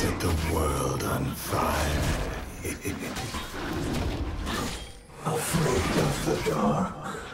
set the world on fire. Afraid of the dark.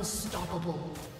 Unstoppable.